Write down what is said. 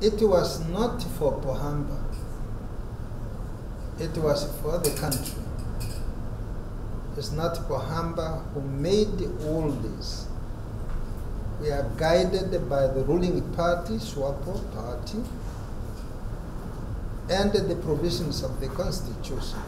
it was not for Pohamba, it was for the country. It's not Pohamba who made all this. We are guided by the ruling party, SWAPO party, and the provisions of the constitution.